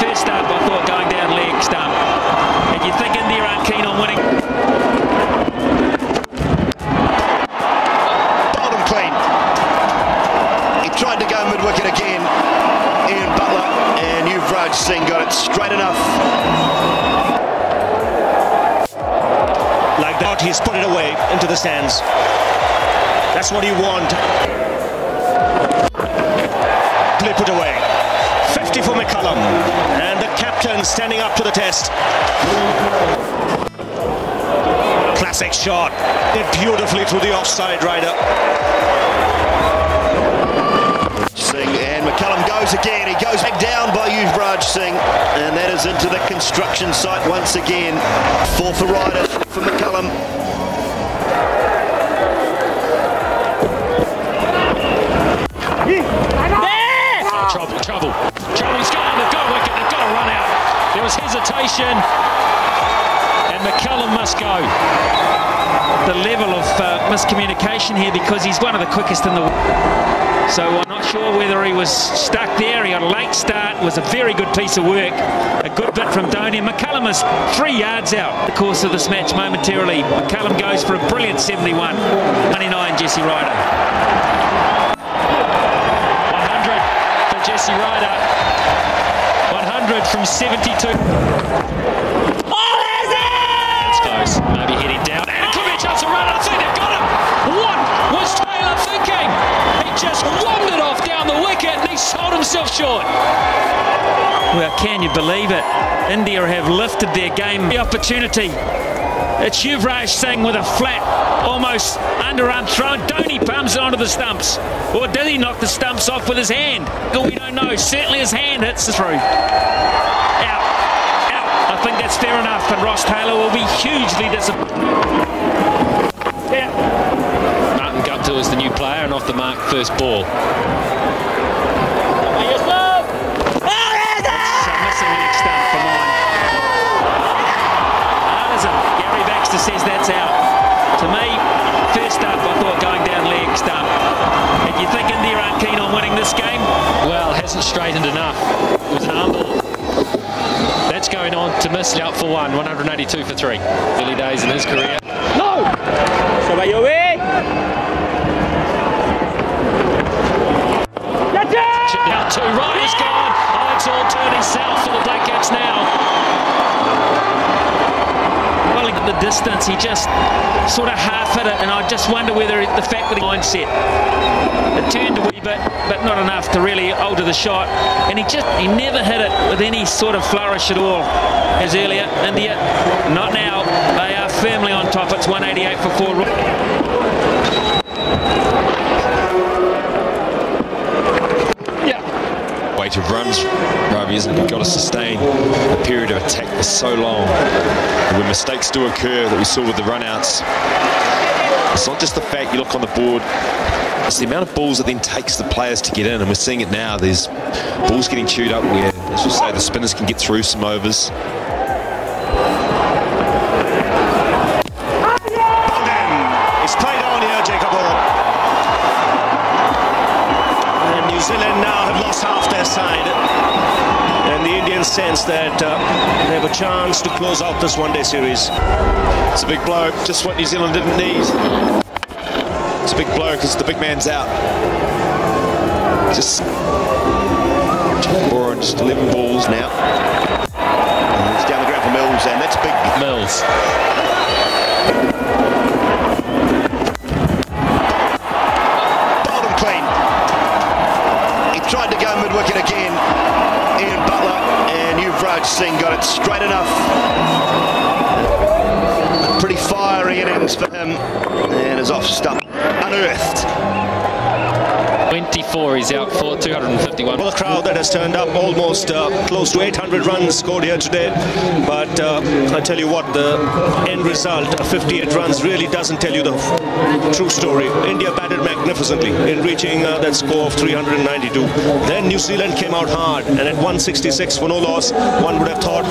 First stab I thought, going down leg stump. And you think India aren't keen on winning. Bowled clean. He tried to go mid-wicket again. Ian Butler and Yuvraj Singh got it straight enough. Like that, he's put it away into the stands. That's what you want. Play put away. 50 for McCullum. And the captain standing up to the test. Classic shot. It beautifully through the offside rider. Singh and McCullum goes again. He goes back down by Yuvraj Singh. And that is into the construction site once again. Fourth rider for McCullum. Trouble, trouble. Trouble, There was hesitation, and McCullum must go. The level of uh, miscommunication here because he's one of the quickest in the world. So I'm not sure whether he was stuck there. He got a late start. Was a very good piece of work. A good bit from Dhoni. McCullum is three yards out the course of this match momentarily. McCullum goes for a brilliant 71. 99 Jesse Ryder. 100 for Jesse Ryder. 100 from 72. It's close, maybe heading down. And it could be a run. I think they've got him. What was Taylor thinking? He just wandered off down the wicket and he sold himself short. Well, can you believe it? India have lifted their game. The opportunity. It's Yuvraj Singh with a flat, almost underarm throw. Dhoni pumps it onto the stumps. Or did he knock the stumps off with his hand? We don't know. Certainly his hand hits the through. Out. Out. I think that's fair enough. And Ross Taylor will be hugely disappointed. Yeah. Martin Guptill is the new player and off the mark first ball. Says that's out. To me, first up, I thought going down leg stump. If you think India aren't keen on winning this game? Well, hasn't straightened enough. It was an arm ball. That's going on to miss out for one, 182 for three. Early days in his career. No! Se va a llover! Chip down two, right is gone. Oh, it's all turning south for the Black Caps now distance, he just sort of half hit it, and I just wonder whether the fact that he mindset it turned a wee bit, but not enough to really alter the shot, and he just he never hit it with any sort of flourish at all. As earlier, India, not now. They are firmly on top. It's 188 for four. Weight of runs, Ravi, isn't? You've got to sustain a period of attack for so long. And when mistakes do occur that we saw with the runouts, it's not just the fact you look on the board, it's the amount of balls that then takes the players to get in, and we're seeing it now. There's balls getting chewed up where, let's just say, the spinners can get through some overs. Half their side. And the Indians sense that uh, they have a chance to close out this one-day series. It's a big blow, just what New Zealand didn't need. It's a big blow because the big man's out. Just just 11 balls now. Mid-wicket again. Ian Butler and Yuvraj Singh got it straight enough. A pretty fiery innings for him. And is off stump. Unearthed. 24, he's out for 251. Well, the crowd that has turned up, almost uh, close to 800 runs scored here today. But uh, I tell you what, the end result, 58 runs, really doesn't tell you the true story. India batted magnificently in reaching uh, that score of 392. Then New Zealand came out hard, and at 166 for no loss, one would have thought.